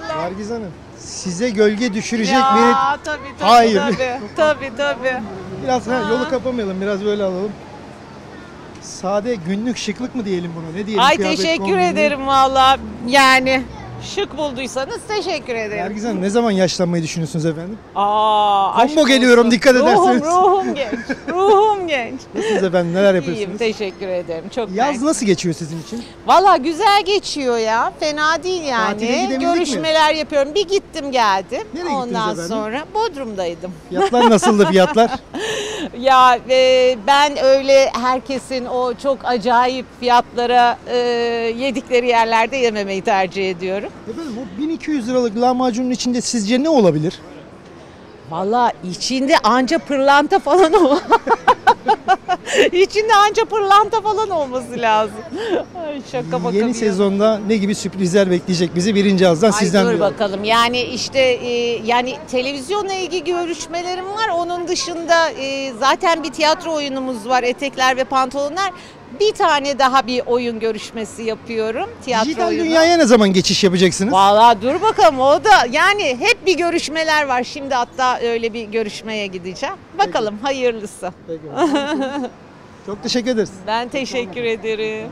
inşallah. Nargiz Hanım size gölge düşürecek ya, bir tabii tabii Hayır. tabii. tabii tabii. biraz ha, yolu kapamayalım biraz böyle alalım. Sade günlük şıklık mı diyelim buna ne diyelim? Ay teşekkür kombini? ederim valla. Yani şık bulduysanız teşekkür ederim. Nargiz Hanım ne zaman yaşlanmayı düşünüyorsunuz efendim? Aa, aşk geliyorum, olsun. dikkat ruhum, ederseniz. Ruhum genç. Ruhum genç. Nasılsınız efendim neler İyiyim yapıyorsunuz? teşekkür ederim. Çok Yaz nasıl geçiyor sizin için? Valla güzel geçiyor ya. Fena değil Tatile yani. gidebildik mi? Görüşmeler yapıyorum. Bir gittim geldim. Nereye gittiniz Ondan efendim? sonra Bodrum'daydım. Fiyatlar nasıldı fiyatlar? Ya e, ben öyle herkesin o çok acayip fiyatlara e, yedikleri yerlerde yememeyi tercih ediyorum. efendim o 1200 liralık lahmacunun içinde sizce ne olabilir? Valla içinde anca pırlanta falan ol. içinde anca pırlanta falan olması lazım. Ay şaka maka Yeni sezonda ne gibi sürprizler bekleyecek bizi birinci ağızdan Ay sizden dur duyalım. bakalım. Yani işte e, yani televizyonla ilgili görüşmelerim var. Onun dışında e, zaten bir tiyatro oyunumuz var. Etekler ve pantolonlar. Bir tane daha bir oyun görüşmesi yapıyorum. Tiyatro Dijital oyunu. dünyaya ne zaman geçiş yapacaksınız? Valla dur bakalım o da yani hep bir görüşmeler var. Şimdi hatta öyle bir görüşmeye gideceğim. Bakalım hayırlısı. Peki. Çok teşekkür ederiz. Ben teşekkür ederim.